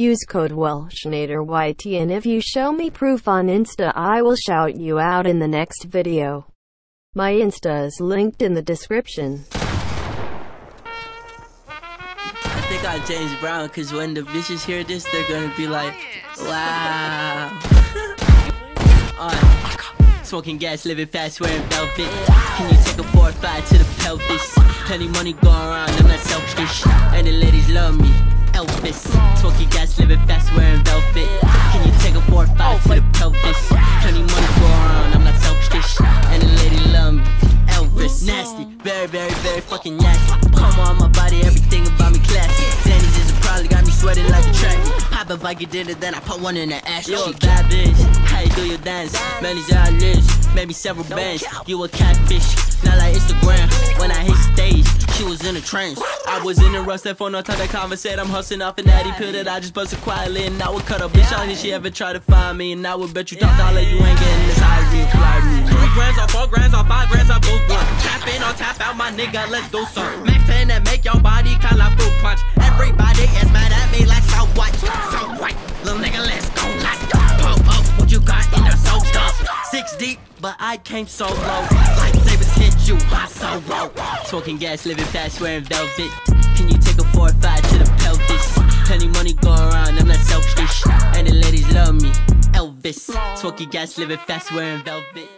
Use code WelshinatorYT and if you show me proof on Insta I will shout you out in the next video. My Insta is linked in the description. I think I James Brown because when the bitches hear this, they're gonna be like, wow. smoking gas, living fast, wearing velvet. Can you take a four or five to the pelvis? Plenty money going around, I'm not selfish. And the ladies love me. Elvis, smoking gas, very, very, very fucking nasty. Come on, my body, everything about me classy. Danny's is probably got me sweating like a track. Pop a Viking dinner, then I put one in the ass. You a bad bitch, how you do your dance? Many dollars, maybe several bands. You a catfish, not like Instagram. When I hit stage, she was in a trance. I was in a rush, that phone, no time to conversate. I'm hustling off an addy pill that I just busted quietly. And I would cut a bitch out if she ever try to find me. And I would bet you top dollar you ain't getting this high me. Three grands or four grands or five grands or both Tap in or tap out, my nigga, let's do some. Mac 10 that make your body call out fruit punch. Everybody is mad at me like so what? So what? Little nigga, let's go, let's go. Pump up what you got in the soul stuff. Six deep, but I came so low. Lightsabers hit you, hot so low. Smoking gas, living fast, wearing velvet. Can you take a four or five to the pelvis? Plenty money going around, I'm not selfish. And the ladies love me. Elvis, smoking gas, living fast, wearing velvet.